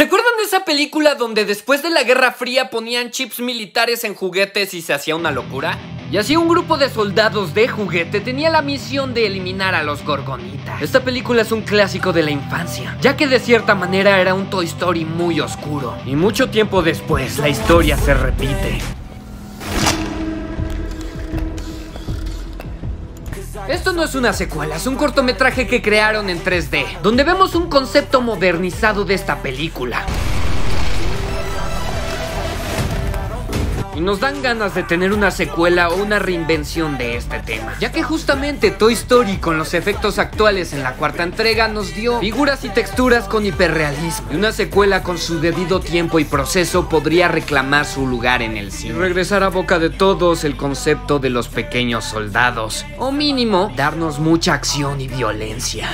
¿Se acuerdan de esa película donde después de la Guerra Fría ponían chips militares en juguetes y se hacía una locura? Y así un grupo de soldados de juguete tenía la misión de eliminar a los Gorgonitas. Esta película es un clásico de la infancia, ya que de cierta manera era un Toy Story muy oscuro. Y mucho tiempo después, la historia se repite. Esto no es una secuela, es un cortometraje que crearon en 3D, donde vemos un concepto modernizado de esta película. nos dan ganas de tener una secuela o una reinvención de este tema, ya que justamente Toy Story con los efectos actuales en la cuarta entrega nos dio figuras y texturas con hiperrealismo, y una secuela con su debido tiempo y proceso podría reclamar su lugar en el cine. Y regresar a boca de todos el concepto de los pequeños soldados, o mínimo, darnos mucha acción y violencia.